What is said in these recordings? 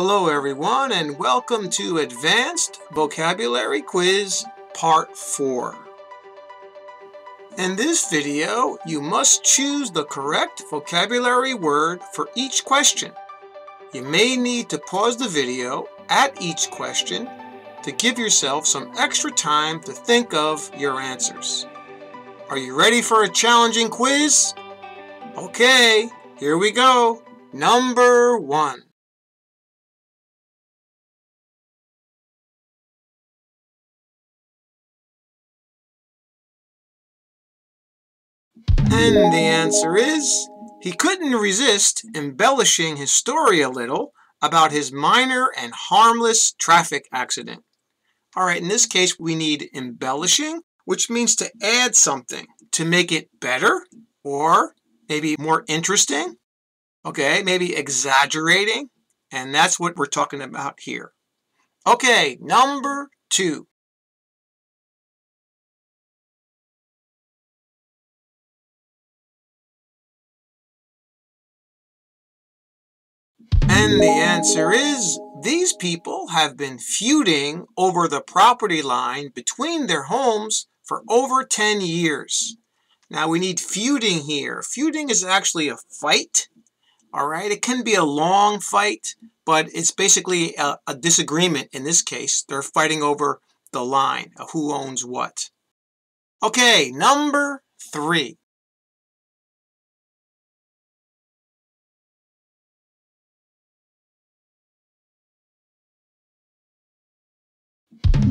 Hello everyone and welcome to Advanced Vocabulary Quiz Part 4. In this video, you must choose the correct vocabulary word for each question. You may need to pause the video at each question to give yourself some extra time to think of your answers. Are you ready for a challenging quiz? Okay, here we go. Number one. And the answer is he couldn't resist embellishing his story a little about his minor and harmless traffic accident. All right, in this case, we need embellishing, which means to add something to make it better or maybe more interesting. Okay, maybe exaggerating. And that's what we're talking about here. Okay, number two. And the answer is these people have been feuding over the property line between their homes for over 10 years. Now we need feuding here. Feuding is actually a fight. All right, it can be a long fight, but it's basically a, a disagreement in this case. They're fighting over the line of who owns what. Okay, number three.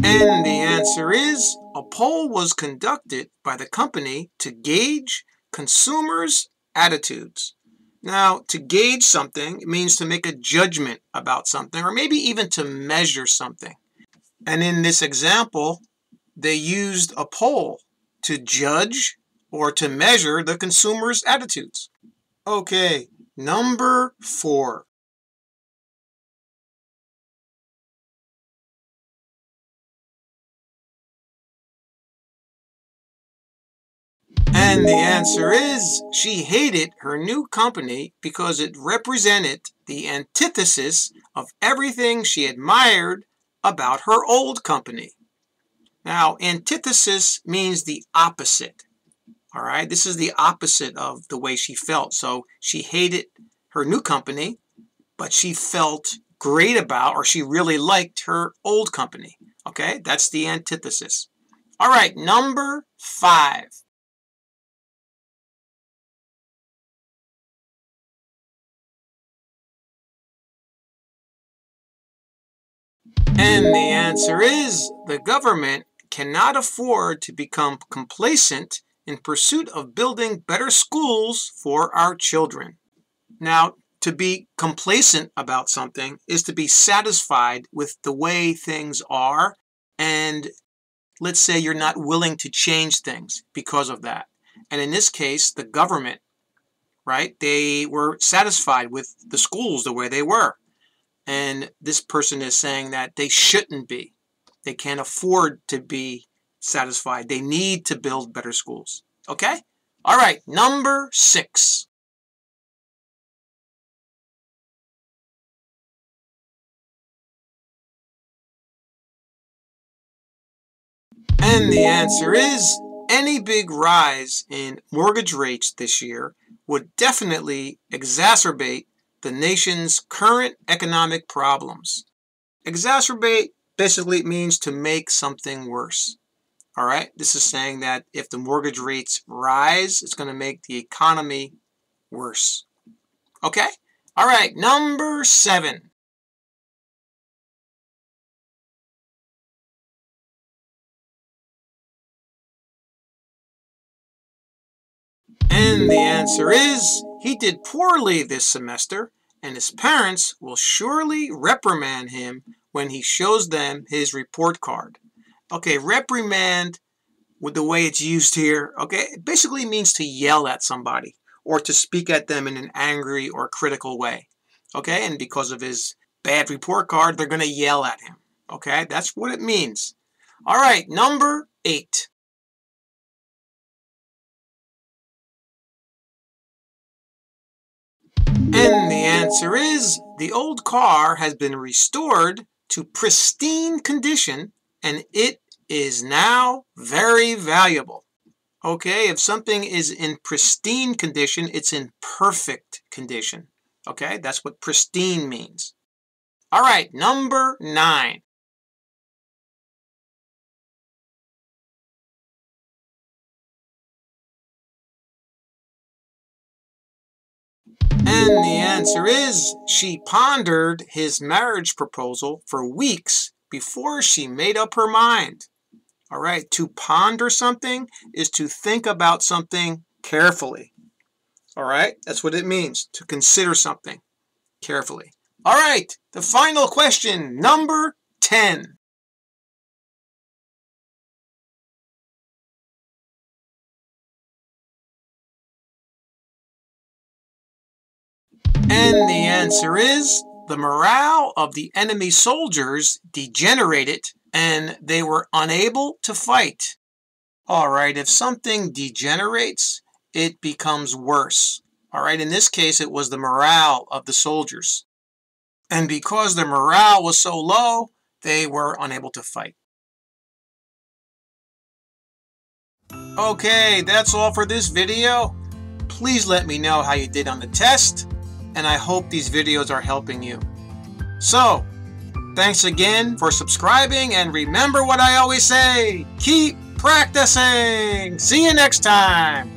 And the answer is a poll was conducted by the company to gauge consumers' attitudes. Now, to gauge something means to make a judgment about something or maybe even to measure something. And in this example, they used a poll to judge or to measure the consumer's attitudes. Okay, number four. And the answer is she hated her new company because it represented the antithesis of everything she admired about her old company. Now, antithesis means the opposite. All right, this is the opposite of the way she felt. So she hated her new company, but she felt great about or she really liked her old company. Okay, that's the antithesis. All right, number five. And the answer is the government cannot afford to become complacent in pursuit of building better schools for our children. Now, to be complacent about something is to be satisfied with the way things are and let's say you're not willing to change things because of that. And in this case, the government, right, they were satisfied with the schools the way they were. And this person is saying that they shouldn't be. They can't afford to be satisfied. They need to build better schools. Okay? All right, number six. And the answer is any big rise in mortgage rates this year would definitely exacerbate the nation's current economic problems. Exacerbate basically means to make something worse. All right, this is saying that if the mortgage rates rise, it's going to make the economy worse. Okay? All right, number seven. And the answer is he did poorly this semester, and his parents will surely reprimand him when he shows them his report card. Okay, reprimand with the way it's used here, okay, it basically means to yell at somebody or to speak at them in an angry or critical way. Okay, and because of his bad report card, they're going to yell at him. Okay, that's what it means. All right, number eight. And the answer is the old car has been restored to pristine condition and it is now very valuable. Okay, if something is in pristine condition, it's in perfect condition. Okay, that's what pristine means. All right, number nine. And the answer is she pondered his marriage proposal for weeks before she made up her mind. All right, to ponder something is to think about something carefully. All right, that's what it means to consider something carefully. All right, the final question, number 10. And the answer is the morale of the enemy soldiers degenerated and they were unable to fight. All right, if something degenerates, it becomes worse. All right, in this case, it was the morale of the soldiers. And because their morale was so low, they were unable to fight. Okay, that's all for this video. Please let me know how you did on the test and I hope these videos are helping you. So, thanks again for subscribing, and remember what I always say, keep practicing! See you next time!